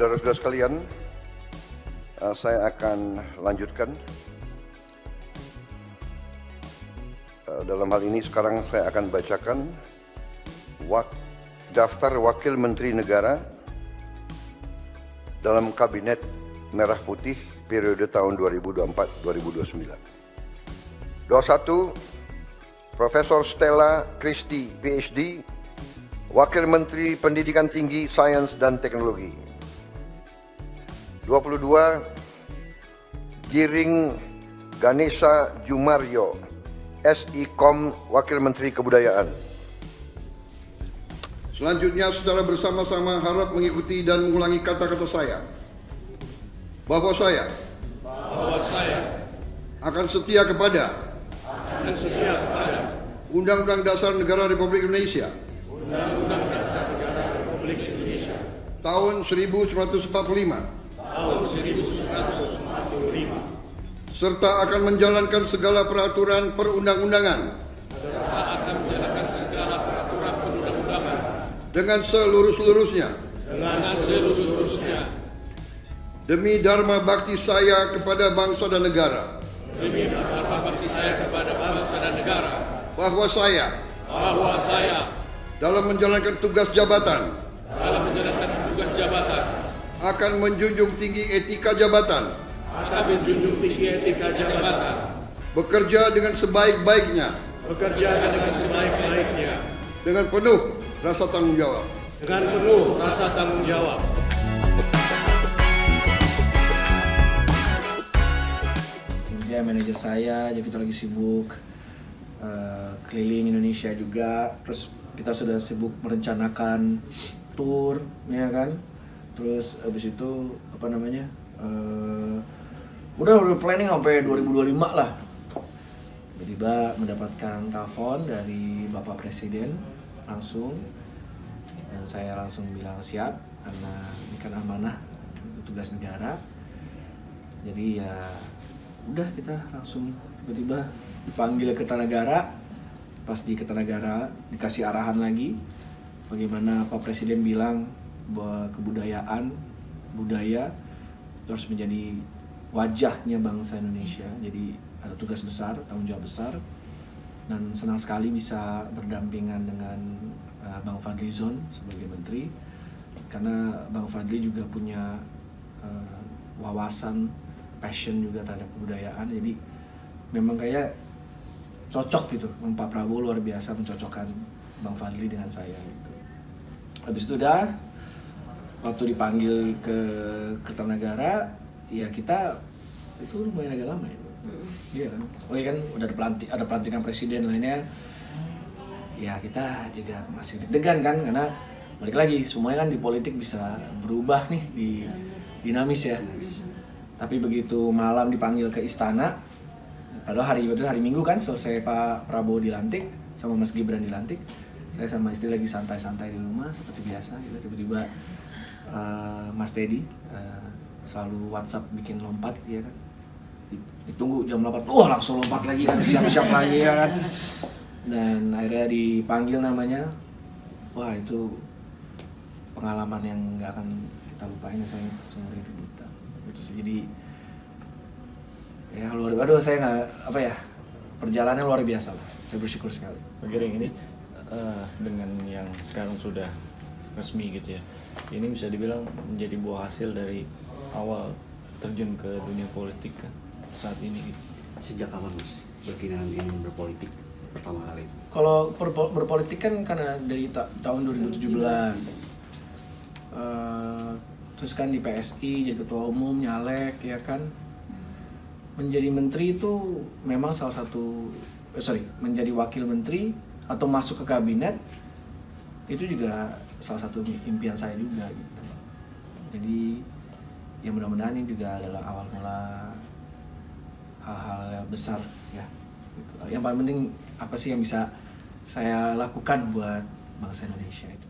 Saudara-saudara sekalian, eh, saya akan lanjutkan. Eh, Dalam hal ini sekarang saya akan bacakan wak- daftar wakil menteri negara dalam kabinet merah putih periode tahun 2024-2029. 21 Profesor Stella Christie, PhD, Wakil Menteri Pendidikan Tinggi, Sains dan Teknologi. 22 Giring Ganesha Jumaryo, SIKOM Wakil Menteri Kebudayaan. Selanjutnya secara bersama-sama harap mengikuti dan mengulangi kata-kata saya. Bahwa saya bahwa saya akan setia kepada akan setia kepada Undang-Undang Dasar Negara Republik Indonesia Undang-Undang Dasar Negara Republik Indonesia tahun 1945 tahun 1945 serta akan menjalankan segala peraturan perundang-undangan. Serta akan menjalankan segala peraturan perundang-undangan. Dengan seluruh-seluruhnya dengan seluruh-seluruhnya demi dharma bakti saya kepada bangsa dan negara. Demi dharma bakti saya kepada bangsa dan negara. Bahwa saya bahwa saya dalam menjalankan tugas jabatan. dalam menjalankan tugas jabatan akan menjunjung tinggi etika jabatan. Akan menjunjung tinggi etika jabatan. Bekerja dengan sebaik-baiknya. Bekerja dengan sebaik-baiknya. Dengan penuh rasa tanggung jawab. Dengan penuh rasa tanggung jawab. Dia manajer saya jadi kita lagi sibuk eh, keliling Indonesia juga. Terus kita sudah sibuk merencanakan tour ya kan terus habis itu apa namanya eh, udah udah planning sampai 2025 lah. Tiba-tiba mendapatkan telepon dari bapak presiden langsung. Dan saya langsung bilang siap karena ini kan amanah tugas negara. Jadi ya udah kita langsung tiba-tiba dipanggil ke Kertanegara pas di Kertanegara dikasih arahan lagi bagaimana Pak Presiden bilang kebudayaan budaya itu harus menjadi wajahnya bangsa Indonesia. Jadi ada tugas besar tanggung jawab besar dan senang sekali bisa berdampingan dengan uh, Bang Fadli Zon sebagai menteri. Karena Bang Fadli juga punya uh, wawasan passion juga terhadap kebudayaan. Jadi memang kayak cocok gitu. Pak Prabowo luar biasa mencocokkan Bang Fadli dengan saya gitu. Habis itu udah waktu dipanggil ke Kertanegara ya kita itu lumayan agak lama ya. Iya kan. Oh iya kan udah ada pelantik ada pelantikan presiden lainnya. Ya kita juga masih deg-degan kan karena balik lagi semuanya kan di politik bisa berubah nih di dinamis ya tapi begitu malam dipanggil ke istana padahal hari itu hari minggu kan selesai Pak Prabowo dilantik sama Mas Gibran dilantik saya sama istri lagi santai-santai di rumah seperti biasa gitu tiba-tiba uh, Mas Teddy uh, selalu WhatsApp bikin lompat ya kan? Ditunggu jam 8 wah langsung lompat lagi kan siap-siap lagi ya kan? Dan akhirnya dipanggil namanya. Wah itu pengalaman yang nggak akan kita lupain ya saya seumur hidup kita. Gitu sih. Jadi ya luar aduh saya nggak apa ya perjalanan luar biasa lah. Saya bersyukur sekali. Pak ini eh, dengan yang sekarang sudah resmi gitu ya, ini bisa dibilang menjadi buah hasil dari awal terjun ke dunia politik kan saat ini gitu. Sejak kapan mas berkeinginan ingin berpolitik pertama kali? kalau berpo- berpolitik kan karena dari ta- tahun 2017 Eh, terus kan di PSI jadi ketua umum nyalek ya kan menjadi menteri itu memang salah satu eh, sorry menjadi wakil menteri atau masuk ke kabinet itu juga salah satu impian saya juga gitu jadi ya mudah-mudahan ini juga adalah awal mula hal-hal besar ya gitu. yang paling penting apa sih yang bisa saya lakukan buat bangsa Indonesia itu